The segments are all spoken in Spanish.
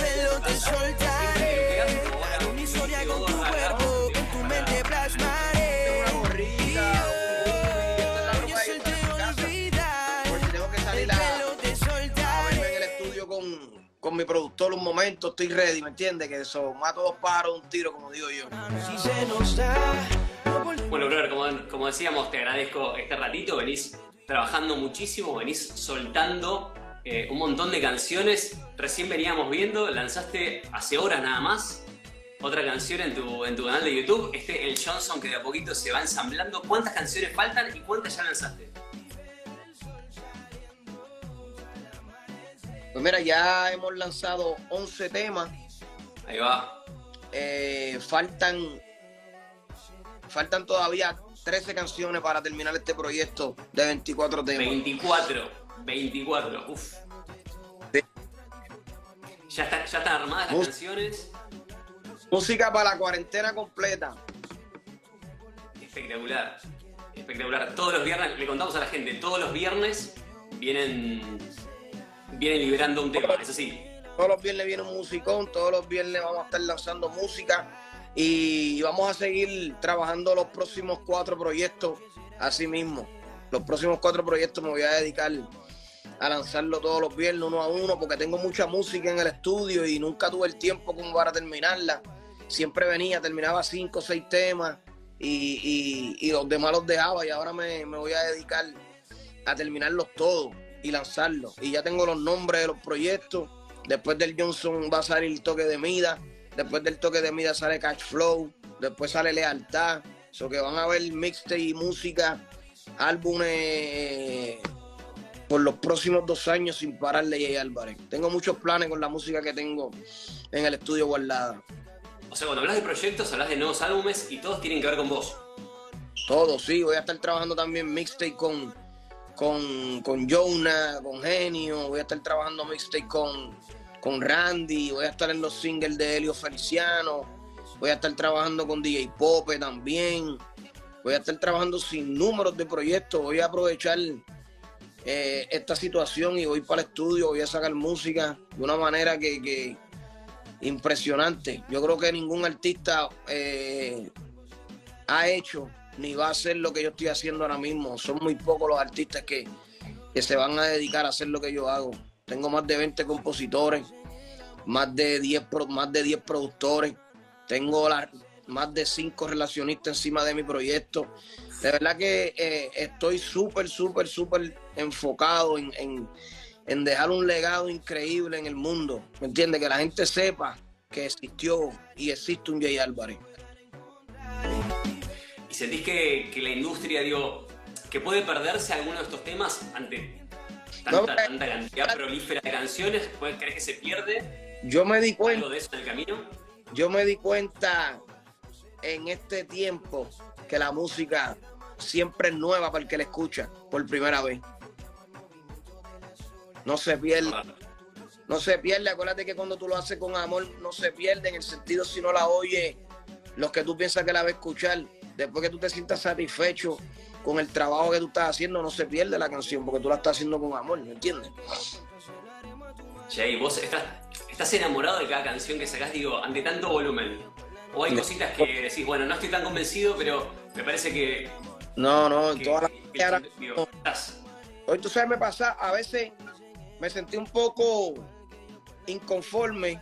pelo te soltaré. Una historia con tu cuerpo, con tu mente plasmaré. Tengo una gorrita, un- Yo esta es la ropa soy que te tengo en que salir a, te en el estudio con, con mi productor un momento, estoy ready, ¿me entiendes? Que eso, mato dos pájaros de un tiro, como digo yo. Si se nos da, no volvemos. Bueno, brother, como, como decíamos, te agradezco este ratito. Venís trabajando muchísimo, venís soltando eh, un montón de canciones. Recién veníamos viendo, lanzaste hace horas nada más otra canción en tu, en tu canal de YouTube. Este, el Johnson, que de a poquito se va ensamblando. ¿Cuántas canciones faltan y cuántas ya lanzaste? Pues mira, ya hemos lanzado 11 temas. Ahí va. Eh, faltan, faltan todavía 13 canciones para terminar este proyecto de 24 temas. 24. 24. Uf. Sí. Ya, está- ya están armadas las canciones. Música para la cuarentena completa. Espectacular. Espectacular. Todos los viernes, le contamos a la gente, todos los viernes vienen, vienen liberando un tema, eso sí. Todos los viernes viene un musicón, todos los viernes vamos a estar lanzando música y vamos a seguir trabajando los próximos cuatro proyectos así mismo. Los próximos cuatro proyectos me voy a dedicar a lanzarlo todos los viernes uno a uno porque tengo mucha música en el estudio y nunca tuve el tiempo como para terminarla. Siempre venía, terminaba cinco o seis temas y, y- los demás los dejaba y ahora me, me voy a dedicar a terminarlos todos y lanzarlos. Y ya tengo los nombres de los proyectos. Después del Johnson va a salir el toque de Mida. Después del toque de Mida sale Catch Flow. Después sale Lealtad. So que van a ver mixtape y música, álbumes por los próximos dos años sin parar Jay Álvarez. Tengo muchos planes con la música que tengo en el estudio guardada. O sea, cuando hablas de proyectos, hablas de nuevos álbumes y todos tienen que ver con vos. Todo, sí. Voy a estar trabajando también mixtape con, con, con Jonah, con Genio. Voy a estar trabajando mixtape con, con Randy. Voy a estar en los singles de Helio Feliciano. Voy a estar trabajando con DJ Pope también. Voy a estar trabajando sin números de proyectos. Voy a aprovechar eh, esta situación y voy para el estudio. Voy a sacar música de una manera que, que impresionante. Yo creo que ningún artista eh, ha hecho ni va a hacer lo que yo estoy haciendo ahora mismo. Son muy pocos los artistas que, que se van a dedicar a hacer lo que yo hago. Tengo más de 20 compositores, más de 10, pro- más de 10 productores, tengo la- más de 5 relacionistas encima de mi proyecto. De verdad que eh, estoy súper, súper, súper enfocado en, en- en dejar un legado increíble en el mundo. ¿Me entiendes? Que la gente sepa que existió y existe un Jay Álvarez. ¿Y sentís que, que la industria, digo, que puede perderse alguno de estos temas ante tanta, No, tanta cantidad prolífera de canciones? ¿Puedes creer que se pierde Yo me di cuenta. de eso en el camino? yo me di cuenta en este tiempo que la música siempre es nueva para el que la escucha por primera vez. No se pierde, no se pierde. Acuérdate que cuando tú lo haces con amor, no se pierde en el sentido si no la oyes, los que tú piensas que la vas a escuchar, después que tú te sientas satisfecho con el trabajo que tú estás haciendo, no se pierde la canción porque tú la estás haciendo con amor, ¿me entiendes? Jay, vos estás, estás enamorado de cada canción que sacás, digo, ante tanto volumen. O hay cositas que decís, bueno, no estoy tan convencido, pero me parece que. No, no, en que- todas las Hoy tú sabes, me pasa, a veces me sentí un poco inconforme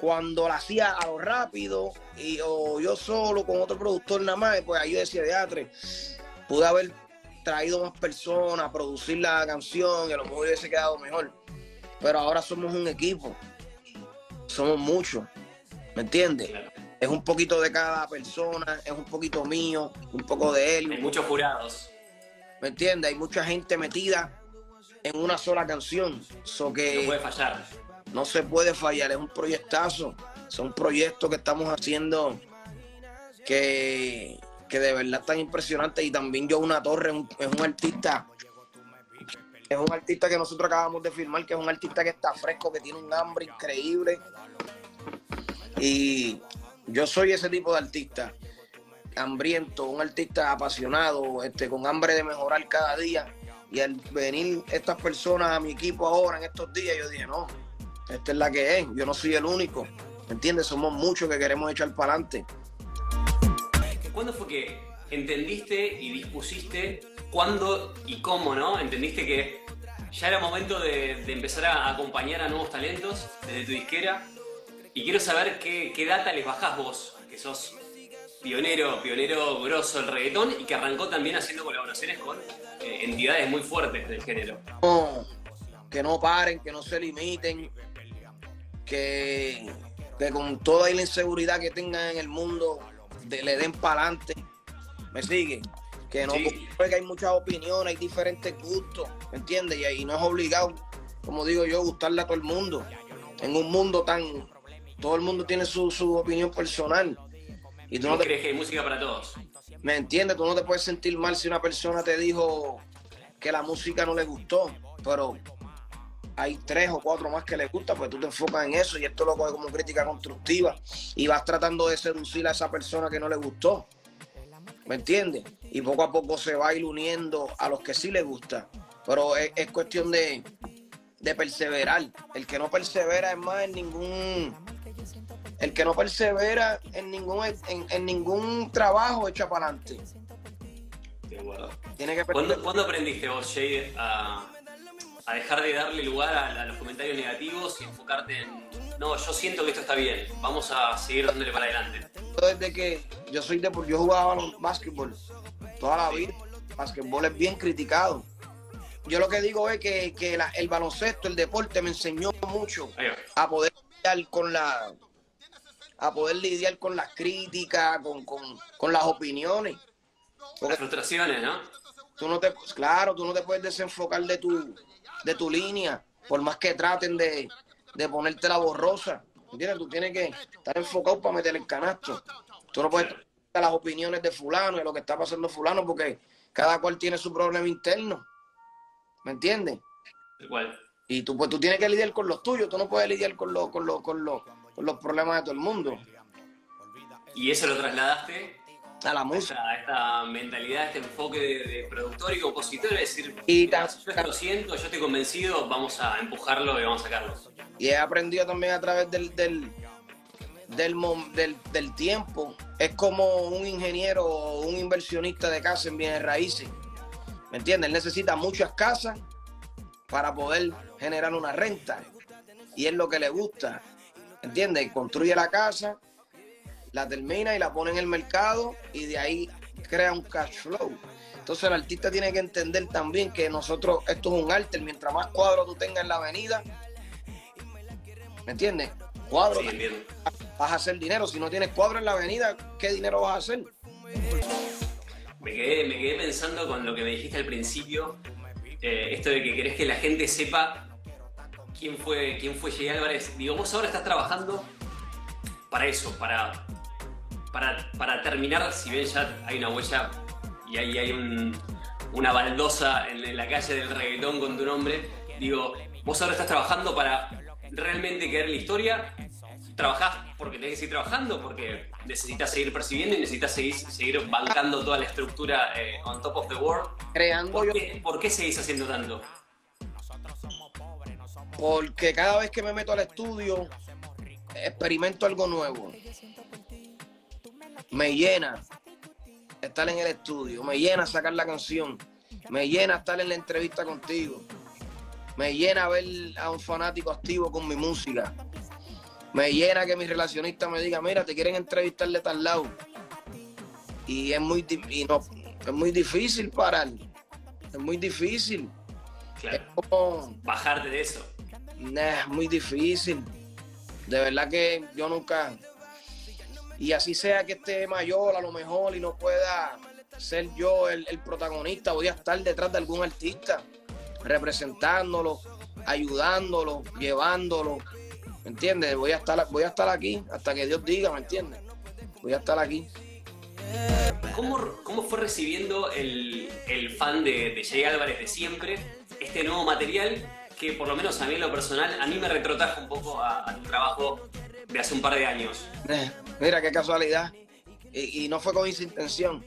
cuando la hacía a lo rápido y o yo solo con otro productor nada más, pues ahí yo decía, teatre, pude haber traído más personas, producir la canción y a lo mejor hubiese quedado mejor. Pero ahora somos un equipo, somos muchos, ¿me entiendes? claro. Es un poquito de cada persona, es un poquito mío, un poco de él, Hay muchos jurados. ¿Me entiendes? Hay mucha gente metida en una sola canción. So No que puede fallar. no se puede fallar. Es un proyectazo. Son proyectos que estamos haciendo que, que de verdad están impresionantes. Y también yo una torre es un, es un artista. Es un artista que nosotros acabamos de firmar, que es un artista que está fresco, que tiene un hambre increíble. Y yo soy ese tipo de artista, hambriento, un artista apasionado, este, con hambre de mejorar cada día. Y al venir estas personas a mi equipo ahora, en estos días, yo dije, no, esta es la que es, yo no soy el único. ¿Me entiendes? Somos muchos que queremos echar para adelante. ¿Cuándo fue que entendiste y dispusiste cuándo y cómo, no? Entendiste que ya era momento de, de empezar a acompañar a nuevos talentos desde tu disquera. Y quiero saber qué, qué data les bajás vos, que sos pionero, pionero grosso del reggaetón y que arrancó también haciendo colaboraciones con eh, entidades muy fuertes del género. No, que no paren, que no se limiten, que, que con toda la inseguridad que tengan en el mundo, de- le den para adelante. ¿Me sigue? Que no, Sí. porque hay muchas opiniones, hay diferentes gustos, ¿me entiendes? Y ahí no es obligado, como digo yo, gustarle a todo el mundo. En un mundo tan. Todo el mundo tiene su, su opinión personal. Y tú no ¿Vos te crees que hay música para todos? ¿Me entiendes? Tú no te puedes sentir mal si una persona te dijo que la música no le gustó, pero hay tres o cuatro más que le gusta, pues tú te enfocas en eso y esto lo coges como crítica constructiva y vas tratando de seducir a esa persona que no le gustó. ¿Me entiendes? Y poco a poco se va a ir uniendo a los que sí le gusta. Pero es, es cuestión de, de perseverar. El que no persevera es más en ningún el que no persevera en ningún en, en ningún trabajo echa para adelante. De acuerdo. Tiene que ¿Cuándo, aprendiste vos, Jay, a, a dejar de darle lugar a, a los comentarios negativos y enfocarte en, no, yo siento que esto está bien, vamos a seguir dándole para adelante? Desde que yo soy de yo jugaba básquetbol toda la vida. El básquetbol es bien criticado. Yo lo que digo es que, que la- el baloncesto, el deporte me enseñó mucho a poder con la a poder lidiar con las críticas, con, con, con las opiniones. Las frustraciones, ¿no? tú no te, claro, tú no te puedes desenfocar de tu, de tu línea, por más que traten de, de ponerte la borrosa. ¿Entiendes? Tú tienes que estar enfocado para meter el canasto. Tú no puedes tratar las opiniones de fulano y lo que está pasando fulano, porque cada cual tiene su problema interno. ¿Me entiendes? Cual. Y tú, pues, tú tienes que lidiar con los tuyos, tú no puedes lidiar con, los con, los con, los los problemas de todo el mundo. Y eso lo trasladaste A la música. a esta mentalidad, este enfoque de, de productor y compositor, es decir, Y tan- yo lo siento, yo estoy convencido, vamos a empujarlo y vamos a sacarlo. Y he aprendido también a través del, del, del, del, del tiempo. Es como un ingeniero o un inversionista de casa en bienes raíces. ¿Me entiendes? Él necesita muchas casas para poder generar una renta. Y es lo que le gusta. ¿Entiendes? Construye la casa, la termina y la pone en el mercado y de ahí crea un cash flow. Entonces el artista tiene que entender también que nosotros, esto es un arte, mientras más cuadros tú tengas en la avenida, ¿me entiendes? Cuadros, Sí, vas a hacer dinero. Si no tienes cuadros en la avenida, ¿qué dinero vas a hacer? Me quedé, me quedé pensando con lo que me dijiste al principio, eh, esto de que querés que la gente sepa quién fue, quién fue Jay Álvarez. Digo, vos ahora estás trabajando para eso, para, para, para terminar, si bien ya hay una huella y ahí hay un- una baldosa en, la calle del reggaetón con tu nombre, digo, vos ahora estás trabajando para realmente quedar en la historia, trabajás porque tenés que seguir trabajando, porque necesitas seguir percibiendo y necesitas seguir, seguir bancando toda la estructura eh, on top of the world. Creando ¿Por qué, por qué seguís haciendo tanto? Porque cada vez que me meto al estudio, experimento algo nuevo. Me llena estar en el estudio, me llena sacar la canción, me llena estar en la entrevista contigo, me llena ver a un fanático activo con mi música, me llena que mi relacionista me diga, mira, te quieren entrevistar de tal lado. Y es muy, y no, es muy difícil parar, es muy difícil. Es Claro, como, bajarte de eso. Nah, es muy difícil. De verdad que yo nunca. Y así sea que esté mayor a lo mejor y no pueda ser yo el, el protagonista, voy a estar detrás de algún artista, representándolo, ayudándolo, llevándolo. ¿Me entiendes? Voy a estar, voy a estar aquí hasta que Dios diga, ¿me entiendes? Voy a estar aquí. ¿Cómo, cómo fue recibiendo el, el fan de, de Jay Álvarez de siempre este nuevo material que por lo menos a mí en lo personal, a mí me retrotrajo un poco a, tu trabajo de hace un par de años? Eh, Mira qué casualidad. Y, no fue con esa intención.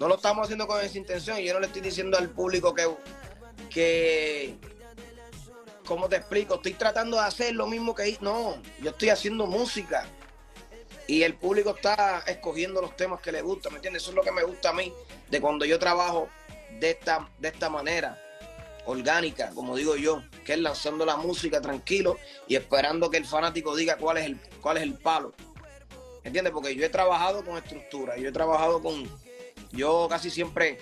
No lo estamos haciendo con esa intención. Yo no le estoy diciendo al público que, que, ¿cómo te explico? Estoy tratando de hacer lo mismo que. No, yo estoy haciendo música. Y el público está escogiendo los temas que le gustan, ¿me entiendes? Eso es lo que me gusta a mí de cuando yo trabajo de esta, de esta manera, orgánica, como digo yo, que es lanzando la música tranquilo y esperando que el fanático diga cuál es el, cuál es el palo. ¿Me entiendes? Porque yo he trabajado con estructura, yo he trabajado con, yo casi siempre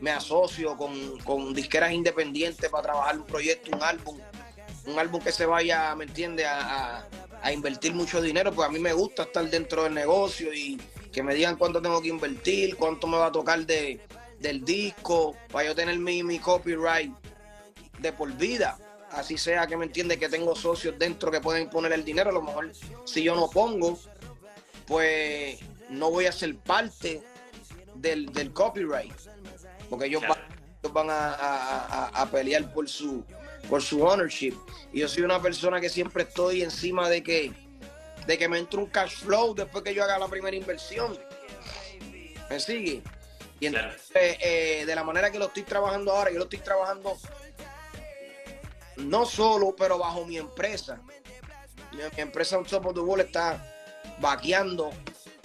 me asocio con, con disqueras independientes para trabajar un proyecto, un álbum, un álbum que se vaya, ¿me entiendes? A, a, a, invertir mucho dinero, pues a mí me gusta estar dentro del negocio y que me digan cuánto tengo que invertir, cuánto me va a tocar de, del disco, para yo tener mi, mi copyright de por vida. Así sea que me entiende que tengo socios dentro que pueden poner el dinero. A lo mejor si yo no pongo, pues no voy a ser parte del, del copyright. Porque ellos van, ellos van a, a- a- pelear por su, por su ownership. Y yo soy una persona que siempre estoy encima de que, de que me entre un cash flow después que yo haga la primera inversión. ¿Me sigue? Y entonces, eh, de la manera que lo estoy trabajando ahora, yo lo estoy trabajando no solo, pero bajo mi empresa. Mi, empresa On Top of the Wall está vaqueando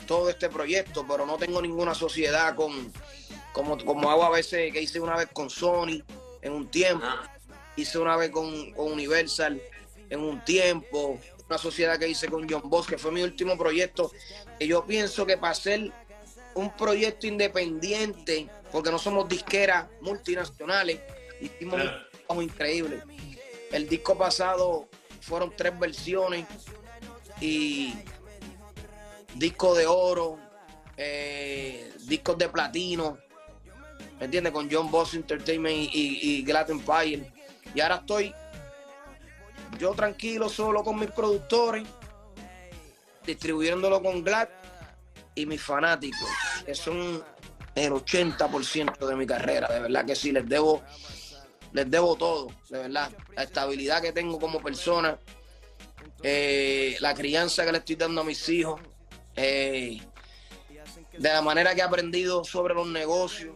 todo este proyecto, pero no tengo ninguna sociedad con, como, como hago a veces, que hice una vez con Sony en un tiempo, hice una vez con, con Universal en un tiempo, una sociedad que hice con John Boss, que fue mi último proyecto, que yo pienso que para hacer un proyecto independiente, porque no somos disqueras multinacionales, hicimos Claro. un trabajo increíble. El disco pasado fueron tres versiones y disco de oro, eh, discos de platino, ¿me entiendes? Con John Boss Entertainment y, y, Glad Empire. Y ahora estoy yo tranquilo solo con mis productores, distribuyéndolo con Glad y mis fanáticos, que son el 80% de mi carrera. De verdad que sí, les debo, les debo todo, de verdad. La estabilidad que tengo como persona, eh, la crianza que le estoy dando a mis hijos, eh, de la manera que he aprendido sobre los negocios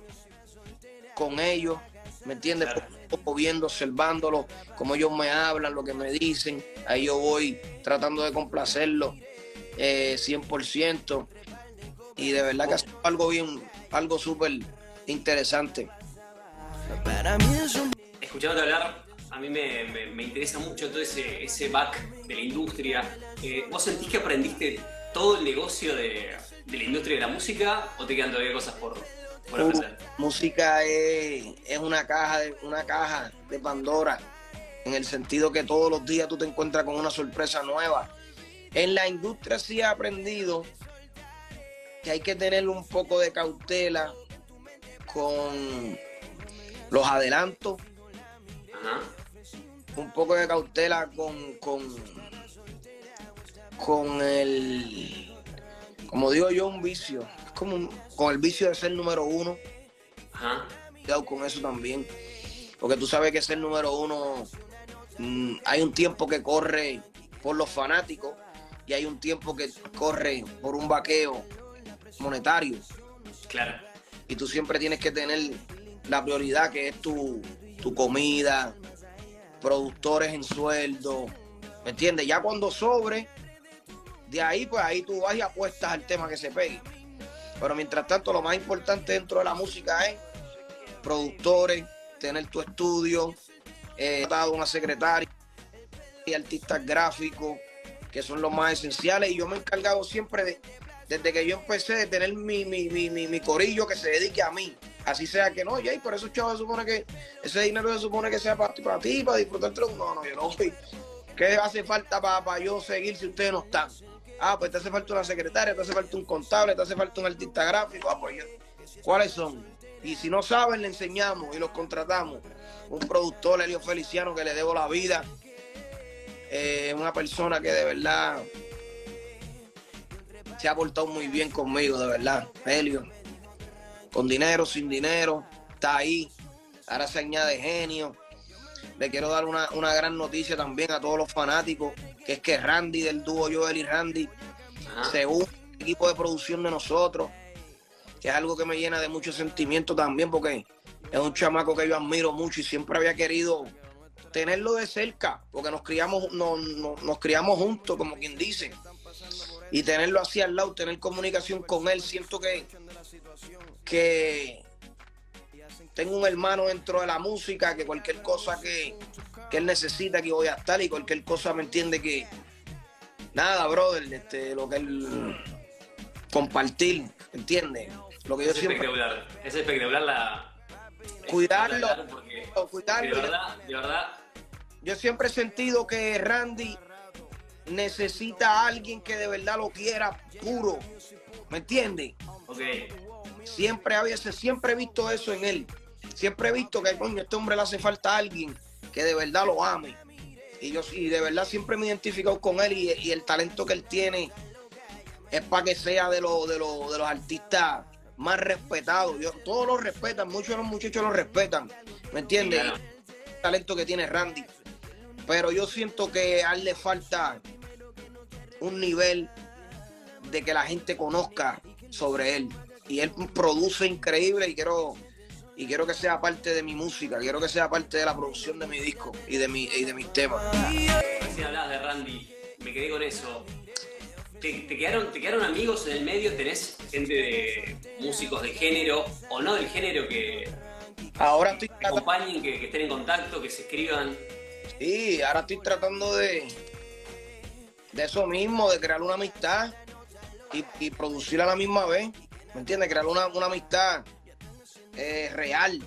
con ellos, ¿me entiendes? Poco viendo, observándolos, como ellos me hablan, lo que me dicen, ahí yo voy tratando de complacerlos eh, 100%. Y de verdad que ha sido algo bien, algo súper interesante. Para mí es un Escuchándote hablar, a mí me, me- me interesa mucho todo ese, ese back de la industria. Eh, ¿Vos sentís que aprendiste todo el negocio de, de la industria de la música o te quedan todavía cosas por, por Uh, aprender? música es, es una caja de una caja de Pandora en el sentido que todos los días tú te encuentras con una sorpresa nueva. En la industria sí he aprendido que hay que tener un poco de cautela con los adelantos, Ajá. un poco de cautela con con con el como digo yo un vicio, es como un- con el vicio de ser número uno. Ajá. cuidado con eso también. Porque tú sabes que ser número uno, mm, hay un tiempo que corre por los fanáticos y hay un tiempo que corre por un vaqueo monetario. Claro. Y tú siempre tienes que tener la prioridad que es tu, tu comida, productores en sueldo, ¿me entiendes? Ya cuando sobre, de ahí pues ahí tú vas y apuestas al tema que se pegue. Pero mientras tanto, lo más importante dentro de la música es productores, tener tu estudio, eh, una secretaria y artistas gráficos, que son los más esenciales. Y yo me he encargado siempre de, desde que yo empecé, de tener mi, mi, mi, mi, corillo que se dedique a mí. Así sea que no, Jay, por eso chavos se supone que ese dinero se supone que sea para, ti, para ti, para disfrutártelo. No, no, yo no voy. ¿Qué hace falta para, yo seguir si ustedes no están? Ah, pues te hace falta una secretaria, te hace falta un contable, te hace falta un artista gráfico. Ah, pues yo- ¿cuáles son? Y si no saben, le enseñamos y los contratamos. Un productor, Helio Feliciano, que le debo la vida. Eh, una persona que de verdad se ha portado muy bien conmigo, de verdad. Helio. Con dinero, sin dinero, está ahí. Ahora se añade genio. Le quiero dar una, una gran noticia también a todos los fanáticos, que es que Randy del dúo Joel y Randy Ajá. se une al equipo de producción de nosotros, que es algo que me llena de mucho sentimiento también, porque es un chamaco que yo admiro mucho y siempre había querido tenerlo de cerca, porque nos criamos, nos, nos- nos criamos juntos, como quien dice. Y tenerlo así al lado, tener comunicación con él, siento que, que tengo un hermano dentro de la música, que cualquier cosa que, que él necesita, que voy a estar, y cualquier cosa me entiende que nada, brother, este, lo que él compartir, ¿entiendes? Lo que yo Es siempre espectacular. Es espectacular la. Cuidarlo, porque- cuidarlo. De verdad, de verdad. Yo siempre he sentido que Randy necesita a alguien que de verdad lo quiera puro. ¿Me entiendes? Ok. Siempre a veces, siempre he visto eso en él. Siempre he visto que coño, este hombre le hace falta a alguien que de verdad lo ame. Y yo y de verdad siempre me he identificado con él y, y el talento que él tiene es para que sea de, los de, los de los artistas más respetados. Yo, todos lo respetan, muchos de los muchachos lo respetan. ¿Me entiendes? El talento que tiene Randy. Pero yo siento que a él le falta un nivel de que la gente conozca sobre él. Y él produce increíble y quiero, y quiero que sea parte de mi música, quiero que sea parte de la producción de mi disco y de, mi, y de mis temas. Recién hablabas de Randy, me quedé con eso. ¿Te, te quedaron, ¿Te quedaron amigos en el medio? ¿Tenés gente de músicos de género o no del género que Ahora estoy tratando, acompañen, que, que estén en contacto, que se escriban? Sí, ahora estoy tratando de, de eso mismo, de crear una amistad y, y producir a la misma vez. ¿Me entiendes? Crear una, una amistad eh, real,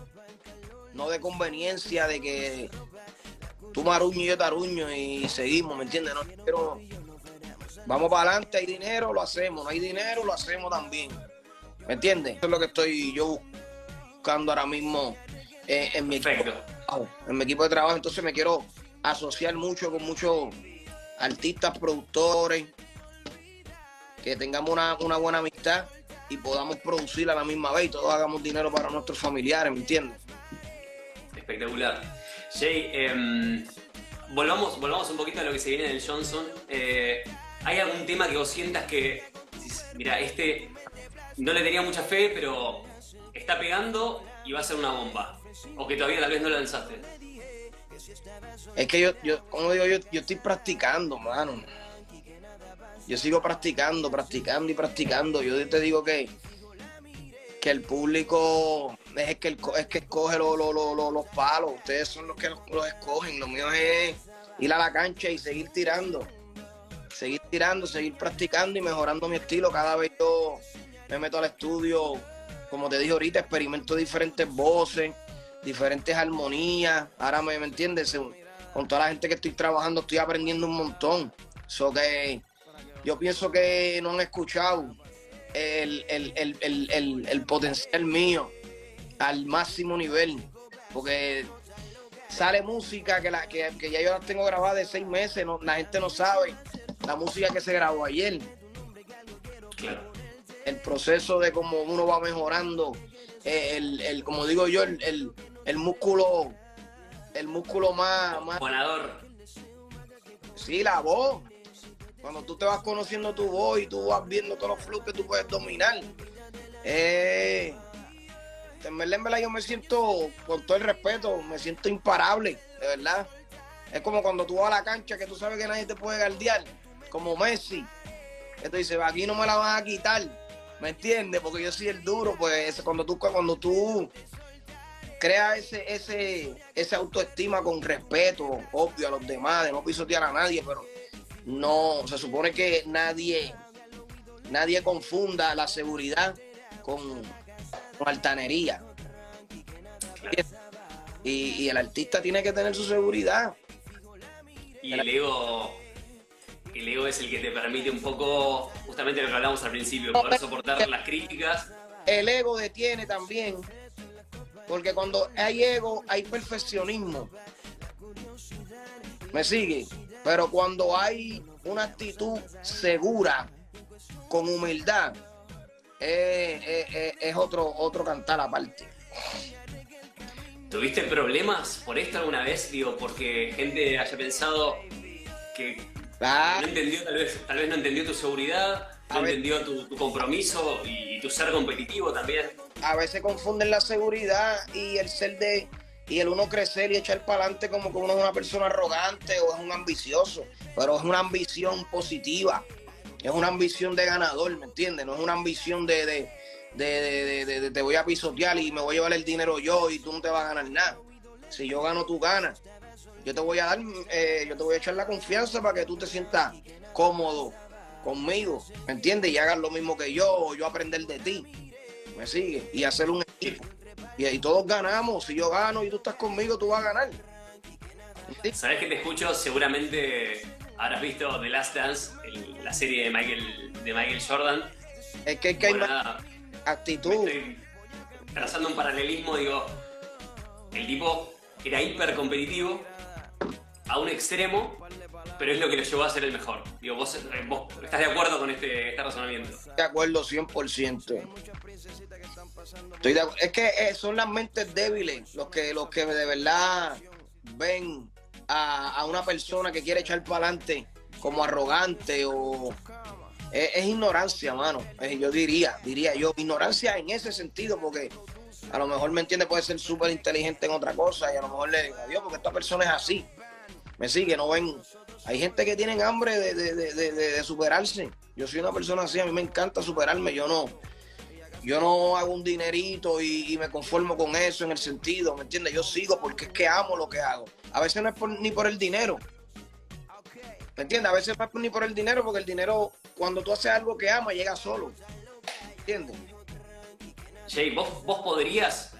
no de conveniencia, de que tú maruño y yo taruño y seguimos, ¿me entiendes? No quiero- vamos para adelante, hay dinero, lo hacemos, no hay dinero, lo hacemos también. ¿Me entiendes? Eso es lo que estoy yo buscando ahora mismo eh, en mi equipo Perfecto. en mi equipo de trabajo, entonces me quiero asociar mucho con muchos artistas, productores, que tengamos una, una buena amistad y podamos producir a la misma vez y todos hagamos dinero para nuestros familiares, ¿me entiendes? Espectacular. Jay, em, volvamos, volvamos un poquito a lo que se viene del Johnson. Eh, ¿Hay algún tema que vos sientas que, mira, este no le tenía mucha fe, pero está pegando y va a ser una bomba? O que todavía tal vez no lo lanzaste. Es que yo, yo como digo, yo, yo estoy practicando, mano. Yo sigo practicando, practicando y practicando. Yo te digo que, que el público es que, el es que escoge lo- lo- lo- lo- los palos. Ustedes son los que los, los escogen. Lo mío es ir a la cancha y seguir tirando. Seguir tirando, seguir practicando y mejorando mi estilo. Cada vez yo me meto al estudio, como te dije ahorita, experimento diferentes voces, diferentes armonías. Ahora me, me entiendes, con toda la gente que estoy trabajando estoy aprendiendo un montón. So que yo pienso que no han escuchado el, el- el- el- el- potencial mío al máximo nivel. Porque sale música que, la, que, que ya yo la tengo grabada de seis meses, no- la gente no sabe la música que se grabó ayer Claro. el proceso de cómo uno va mejorando, el, el- como digo yo, el, el- el músculo, el músculo más, más, Juanador. sí, la voz. Cuando tú te vas conociendo tu voz y tú vas viendo todos los flujos que tú puedes dominar. Eh, en verdad, yo me siento, con todo el respeto, me siento imparable, de verdad. Es como cuando tú vas a la cancha que tú sabes que nadie te puede guardiar, como Messi. Que tú dices, aquí no me la van a quitar, ¿me entiendes? Porque yo soy el duro, pues cuando tú, cuando tú creas ese, ese, esa autoestima con respeto, obvio, a los demás, de no pisotear a nadie, pero no, se supone que nadie, nadie confunda la seguridad con, con altanería. Y, y el artista tiene que tener su seguridad. Y el ego, el ego es el que te permite un poco, justamente lo que hablamos al principio, poder soportar las críticas. El ego detiene también, porque cuando hay ego hay perfeccionismo. ¿Me sigue? Pero cuando hay una actitud segura, con humildad, eh, eh, eh, es otro, otro cantar aparte. ¿Tuviste problemas por esto alguna vez? Digo, porque gente haya pensado que Ah, no entendió, tal vez, tal vez no entendió tu seguridad no entendió tu, tu, compromiso y tu ser competitivo también. A veces confunden la seguridad y el ser de y el uno crecer y echar para adelante como que uno es una persona arrogante o es un ambicioso, pero es una ambición positiva, es una ambición de ganador, ¿me entiendes? No es una ambición de, de, de, de, te voy a pisotear y me voy a llevar el dinero yo y tú no te vas a ganar nada. Si yo gano, tú ganas. Yo te voy a dar, eh, yo te voy a echar la confianza para que tú te sientas cómodo conmigo, ¿me entiendes? Y hagas lo mismo que yo, o yo aprender de ti, ¿me sigue? Y hacer un equipo. Y ahí todos ganamos. Si yo gano y tú estás conmigo, tú vas a ganar. Sabes que te escucho, seguramente habrás visto The Last Dance, la serie de Michael, de Michael Jordan. Es que, hay actitud. Estoy trazando un paralelismo, digo, el tipo era hiper competitivo a un extremo, pero es lo que lo llevó a ser el mejor. Digo, vos, eh, estás de acuerdo con este, este razonamiento. De acuerdo 100%. Estoy es que eh, son las mentes débiles los que, los que de verdad ven a, una persona que quiere echar para adelante como arrogante o es, ignorancia, mano. yo diría, diría yo, ignorancia en ese sentido, porque a lo mejor me entiende, puede ser súper inteligente en otra cosa y a lo mejor le digo, Dios, porque esta persona es así. Me sigue, no ven. Hay gente que tiene hambre de, de superarse. Yo soy una persona así, a mí me encanta superarme. Yo no, yo no hago un dinerito y, me conformo con eso en el sentido, ¿me entiendes? Yo sigo porque es que amo lo que hago. A veces no es ni por el dinero. ¿Me entiendes? A veces no es ni por el dinero porque el dinero, cuando tú haces algo que amas, llega solo. ¿Me ¿Entiendes? Jay, ¿vos, vos podrías,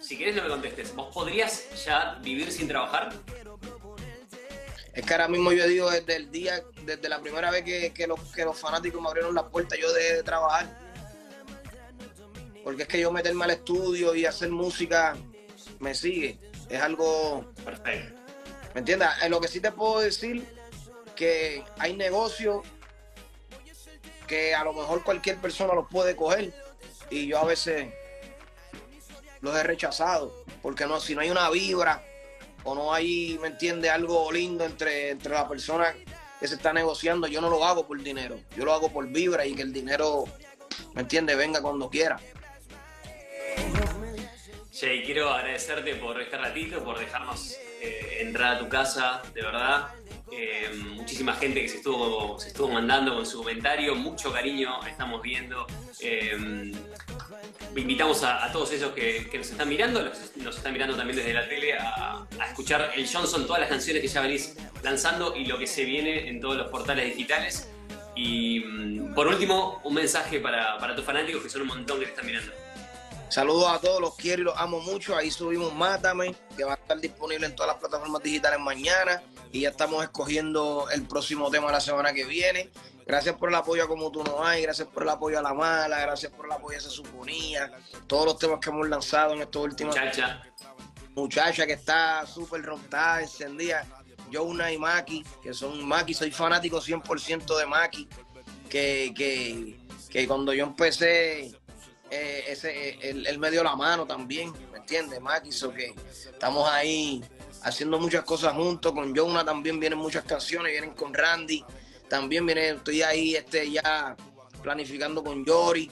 si quieres no me contestes, ¿vos podrías ya vivir sin trabajar? Es que ahora mismo yo digo desde el día, desde la primera vez que, los, que los fanáticos me abrieron las puertas, yo dejé de trabajar porque es que yo meterme al estudio y hacer música me sigue. Es algo. Perfecto. ¿Me entiendes? En lo que sí te puedo decir que hay negocios que a lo mejor cualquier persona los puede coger y yo a veces los he rechazado porque no si no hay una vibra o no hay me entiende algo lindo entre entre la persona que se está negociando yo no lo hago por dinero yo lo hago por vibra y que el dinero me entiende venga cuando quiera. Jay, quiero agradecerte por este ratito, por dejarnos eh, entrar a tu casa, de verdad. Eh, muchísima gente que se estuvo, se estuvo mandando con su comentario, mucho cariño estamos viendo. Eh, invitamos a, todos esos que, nos están mirando, nos, están mirando también desde la tele, a, escuchar el Johnson, todas las canciones que ya venís lanzando y lo que se viene en todos los portales digitales. Y mm, por último, un mensaje para, para tus fanáticos que son un montón que te están mirando. Saludos a todos, los quiero y los amo mucho. Ahí subimos Mátame, que va a estar disponible en todas las plataformas digitales mañana. Y ya estamos escogiendo el próximo tema la semana que viene. Gracias por el apoyo a Como Tú No Hay, gracias por el apoyo a La Mala, gracias por el apoyo a Se Suponía. Todos los temas que hemos lanzado en estos últimos... Muchacha. Muchacha que está súper rontada, encendida. Jonah y Maki, que son Maki, soy fanático 100% de Maki. Que, que, que cuando yo empecé eh, ese, él, me dio la mano también, ¿me entiendes, Maki? que estamos ahí haciendo muchas cosas juntos. Con Jonah también vienen muchas canciones, vienen con Randy. También viene, estoy ahí este, ya planificando con Yori.